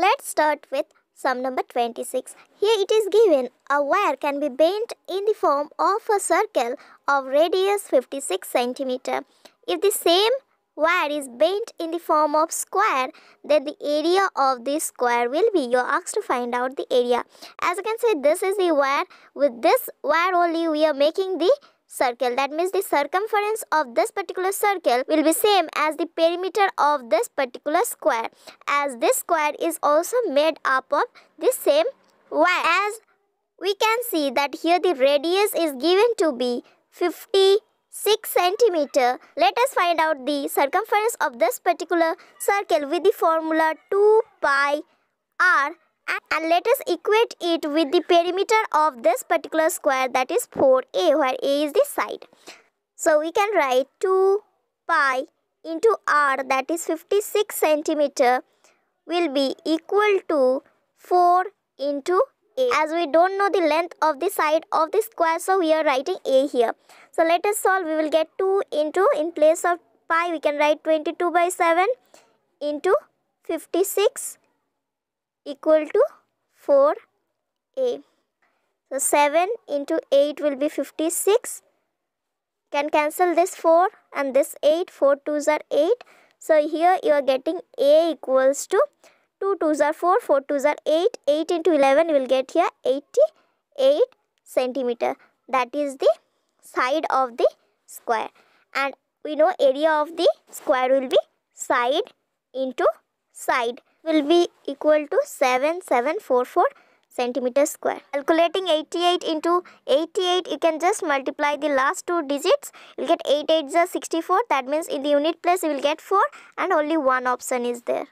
Let's start with sum number 26. Here it is given a wire can be bent in the form of a circle of radius 56 centimeter. If the same wire is bent in the form of square, then the area of this square will be. You're asked to find out the area. As you can see, this is the wire. With this wire only, we are making the circle. That means the circumference of this particular circle will be same as the perimeter of this particular square as this square is also made up of the same wire. As we can see that here the radius is given to be 56 centimeter. Let us find out the circumference of this particular circle with the formula 2 pi r and let us equate it with the perimeter of this particular square that is 4a where a is the side. So we can write 2 pi into r that is 56 centimeter will be equal to 4 into a as we don't know the length of the side of the square so we are writing a here. So let us solve we will get 2 into in place of pi we can write 22 by 7 into 56 equal to 4a. So 7 into 8 will be 56. Can cancel this 4 and this 8. 4 2s are 8. So here you are getting a equals to 2 2s are 4, 4 2s are 8. 8 into 11 will get here 88 centimeter. That is the side of the square. And we know area of the square will be side into side will be equal to 7744 centimeter square. Calculating 88 into 88, you can just multiply the last two digits. You'll get 8 8 is 64. That means in the unit place, you will get 4 and only one option is there.